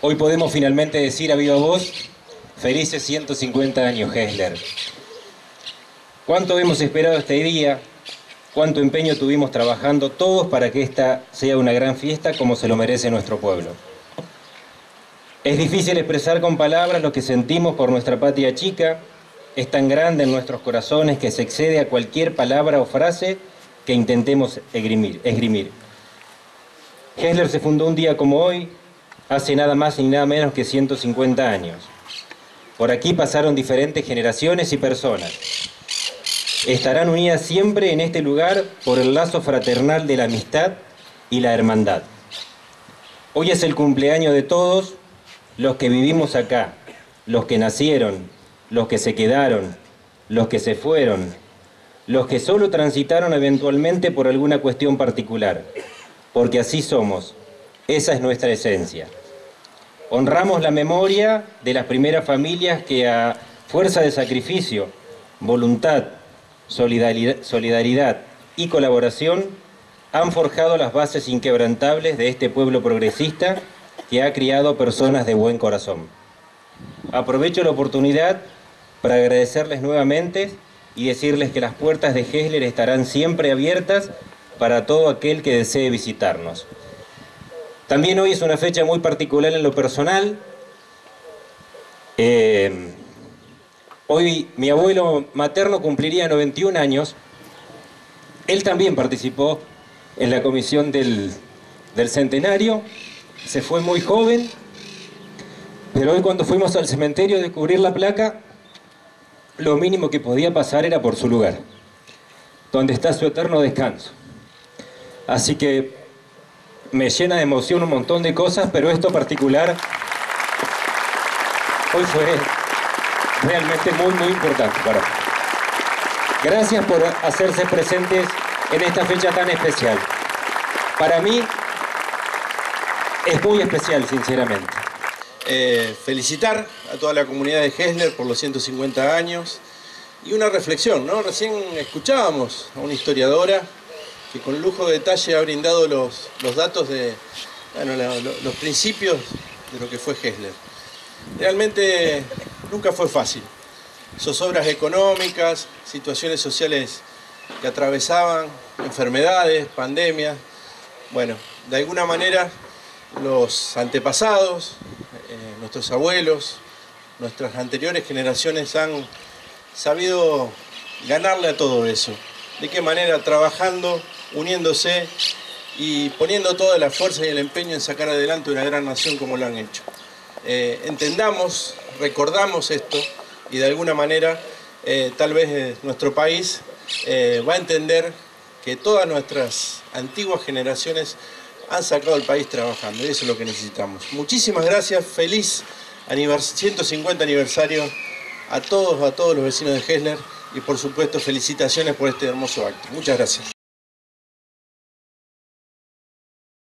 Hoy podemos finalmente decir a viva voz, felices 150 años Hessler. ¿Cuánto hemos esperado este día? ¿Cuánto empeño tuvimos trabajando todos para que esta sea una gran fiesta como se lo merece nuestro pueblo? Es difícil expresar con palabras lo que sentimos por nuestra patria chica, es tan grande en nuestros corazones que se excede a cualquier palabra o frase que intentemos esgrimir. esgrimir. Hessler se fundó un día como hoy, hace nada más ni nada menos que 150 años. Por aquí pasaron diferentes generaciones y personas. Estarán unidas siempre en este lugar por el lazo fraternal de la amistad y la hermandad. Hoy es el cumpleaños de todos los que vivimos acá, los que nacieron, los que se quedaron, los que se fueron, los que solo transitaron eventualmente por alguna cuestión particular, porque así somos, esa es nuestra esencia. Honramos la memoria de las primeras familias que a fuerza de sacrificio, voluntad, solidaridad y colaboración han forjado las bases inquebrantables de este pueblo progresista que ha criado personas de buen corazón. Aprovecho la oportunidad para agradecerles nuevamente y decirles que las puertas de Hessler estarán siempre abiertas para todo aquel que desee visitarnos. También hoy es una fecha muy particular en lo personal. Eh, hoy mi abuelo materno cumpliría 91 años. Él también participó en la comisión del, del centenario. Se fue muy joven. Pero hoy cuando fuimos al cementerio a descubrir la placa, lo mínimo que podía pasar era por su lugar, donde está su eterno descanso. Así que me llena de emoción un montón de cosas, pero esto particular hoy fue realmente muy, muy importante para mí. Gracias por hacerse presentes en esta fecha tan especial. Para mí es muy especial, sinceramente. Eh, felicitar a toda la comunidad de Hessler por los 150 años y una reflexión, ¿no? Recién escuchábamos a una historiadora que con lujo de detalle ha brindado los, los datos de bueno, los principios de lo que fue Hessler. Realmente nunca fue fácil. Zozobras económicas, situaciones sociales que atravesaban, enfermedades, pandemias. Bueno, de alguna manera los antepasados, eh, nuestros abuelos, nuestras anteriores generaciones han sabido ganarle a todo eso. ¿De qué manera? Trabajando uniéndose y poniendo toda la fuerza y el empeño en sacar adelante una gran nación como lo han hecho. Eh, entendamos, recordamos esto y de alguna manera eh, tal vez eh, nuestro país va a entender que todas nuestras antiguas generaciones han sacado el país trabajando y eso es lo que necesitamos. Muchísimas gracias, feliz 150 aniversario a todos, a todos los vecinos de Hessler y por supuesto felicitaciones por este hermoso acto. Muchas gracias.